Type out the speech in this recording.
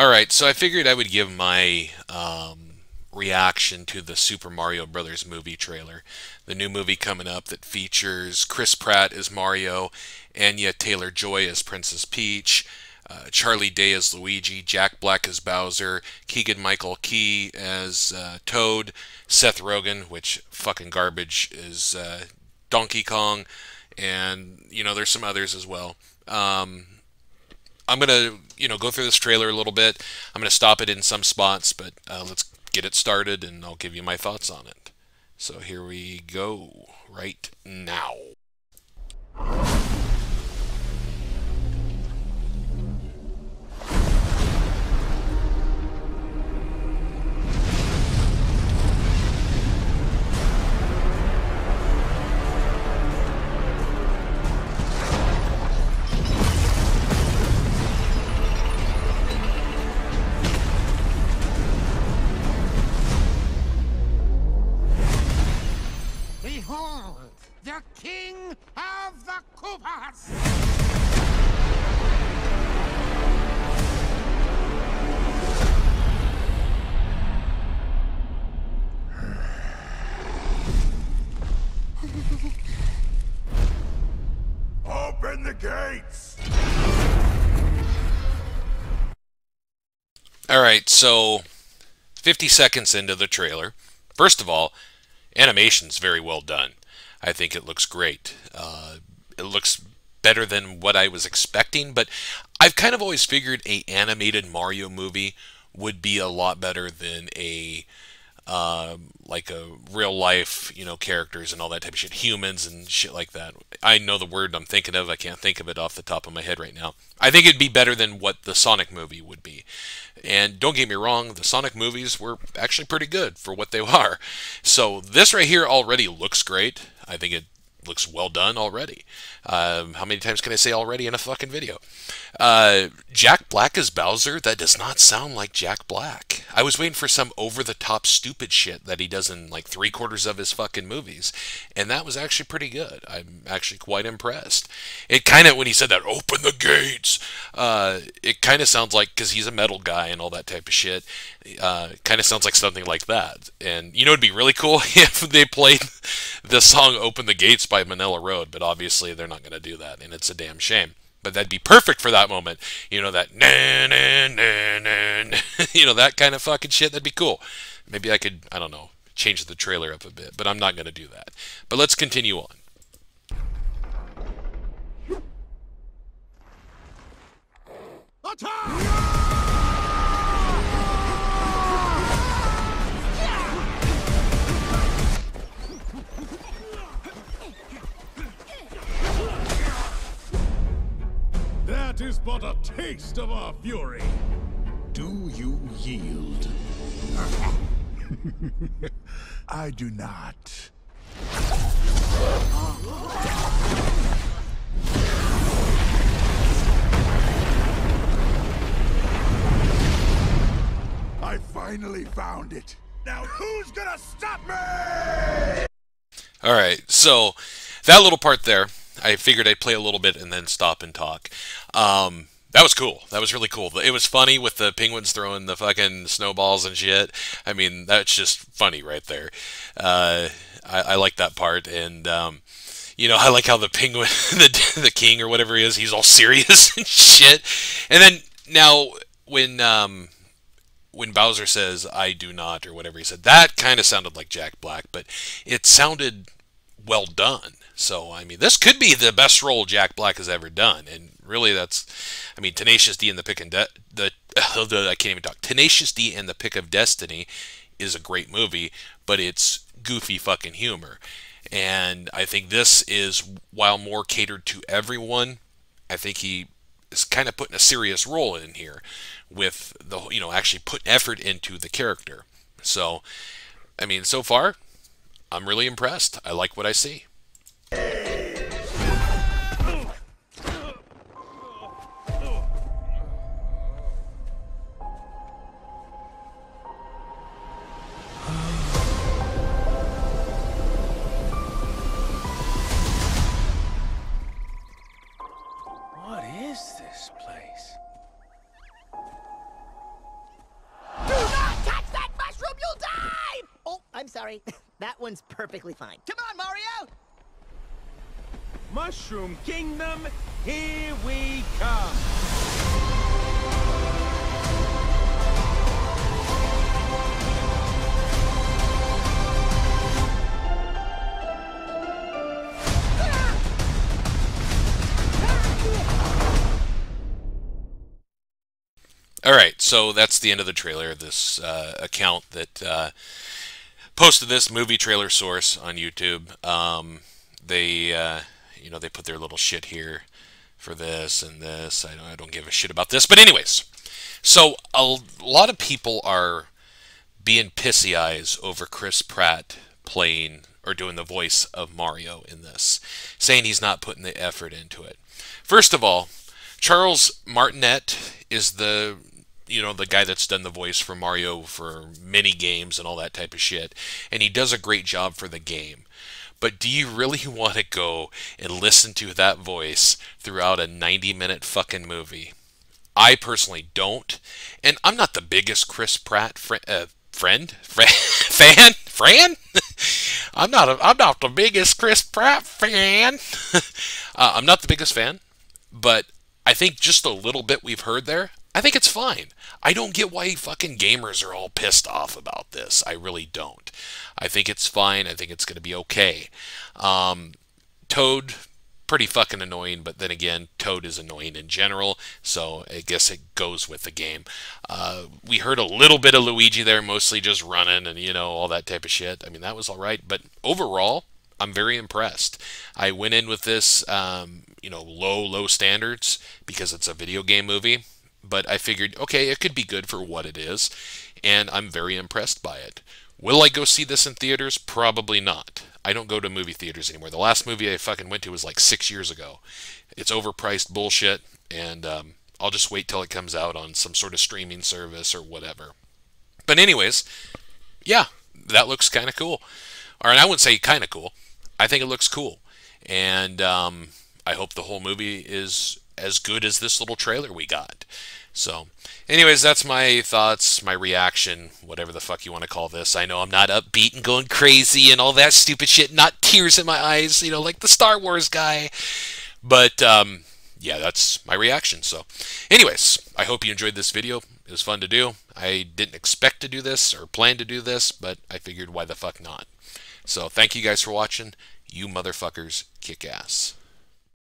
All right, so I figured I would give my um, reaction to the Super Mario Brothers movie trailer, the new movie coming up that features Chris Pratt as Mario, Anya Taylor Joy as Princess Peach, uh, Charlie Day as Luigi, Jack Black as Bowser, Keegan Michael Key as uh, Toad, Seth Rogen, which fucking garbage, is uh, Donkey Kong, and you know there's some others as well. Um, I'm gonna you know go through this trailer a little bit. I'm gonna stop it in some spots, but uh, let's get it started, and I'll give you my thoughts on it. So here we go right now. All right, so 50 seconds into the trailer. First of all, animation's very well done. I think it looks great. Uh, it looks better than what I was expecting, but I've kind of always figured a animated Mario movie would be a lot better than a uh, like a real life, you know, characters and all that type of shit, humans and shit like that. I know the word I'm thinking of. I can't think of it off the top of my head right now. I think it'd be better than what the Sonic movie would be. And don't get me wrong, the Sonic movies were actually pretty good for what they are. So this right here already looks great. I think it looks well done already. Um, how many times can I say already in a fucking video? Uh, Jack Black as Bowser? That does not sound like Jack Black. I was waiting for some over the top stupid shit that he does in like three quarters of his fucking movies, and that was actually pretty good. I'm actually quite impressed. It kind of, when he said that, open the gates, uh, it kind of sounds like, because he's a metal guy and all that type of shit, uh, kind of sounds like something like that. And you know, it'd be really cool if they played the song Open the Gates by Manilla Road, but obviously they're not going to do that, and it's a damn shame. But that'd be perfect for that moment. You know, that, nah, you know, that kind of fucking shit. That'd be cool. Maybe I could, I don't know, change the trailer up a bit, but I'm not going to do that. But let's continue on. That taste of our fury. Do you yield? I do not. I finally found it. Now who's gonna stop me? All right, so that little part there, I figured I'd play a little bit and then stop and talk. Um, that was cool. That was really cool. It was funny with the penguins throwing the fucking snowballs and shit. I mean, that's just funny right there. Uh, I, I like that part, and um, you know, I like how the penguin, the the king or whatever he is, he's all serious and shit. And then now when um, when Bowser says "I do not" or whatever he said, that kind of sounded like Jack Black, but it sounded well done. So I mean, this could be the best role Jack Black has ever done, and really, that's I mean, Tenacious D and the Pick and De- the, I can't even talk. Tenacious D and the Pick of Destiny is a great movie, but it's goofy fucking humor, and I think this is while more catered to everyone. I think he is kind of putting a serious role in here with the you know actually put effort into the character. So, I mean, so far, I'm really impressed. I like what I see. Sorry. that one's perfectly fine. Come on, Mario! Mushroom Kingdom, here we come! All right, so that's the end of the trailer. This uh, account that uh, posted this movie trailer source on YouTube. Um, they, uh, you know, they put their little shit here for this and this. I don't, I don't give a shit about this, but anyways. So a lot of people are being pissy eyes over Chris Pratt playing or doing the voice of Mario in this, saying he's not putting the effort into it. First of all, Charles Martinet is the you know the guy that's done the voice for Mario for many games and all that type of shit, and he does a great job for the game. But do you really want to go and listen to that voice throughout a 90 minute fucking movie? I personally don't, and I'm not the biggest Chris Pratt fr- uh, friend, Fr- fan, Fran. I'm not. A, I'm not the biggest Chris Pratt fan. uh, I'm not the biggest fan, but I think just a little bit we've heard there, I think it's fine. I don't get why fucking gamers are all pissed off about this. I really don't. I think it's fine. I think it's going to be okay. Um, Toad, pretty fucking annoying, but then again, Toad is annoying in general, so I guess it goes with the game. Uh, we heard a little bit of Luigi there, mostly just running and, you know, all that type of shit. I mean, that was alright, but overall, I'm very impressed. I went in with this, um, you know, low, low standards because it's a video game movie but I figured, okay, it could be good for what it is, and I'm very impressed by it. Will I go see this in theaters? Probably not. I don't go to movie theaters anymore. The last movie I fucking went to was like six years ago. It's overpriced bullshit, and um, I'll just wait till it comes out on some sort of streaming service or whatever. But anyways, yeah, that looks kind of cool. Or I wouldn't say kind of cool. I think it looks cool, and um, I hope the whole movie is as good as this little trailer we got. So, anyways, that's my thoughts, my reaction, whatever the fuck you want to call this. I know I'm not upbeat and going crazy and all that stupid shit, not tears in my eyes, you know, like the Star Wars guy. But, um, yeah, that's my reaction. So, anyways, I hope you enjoyed this video. It was fun to do. I didn't expect to do this or plan to do this, but I figured why the fuck not. So, thank you guys for watching. You motherfuckers kick ass.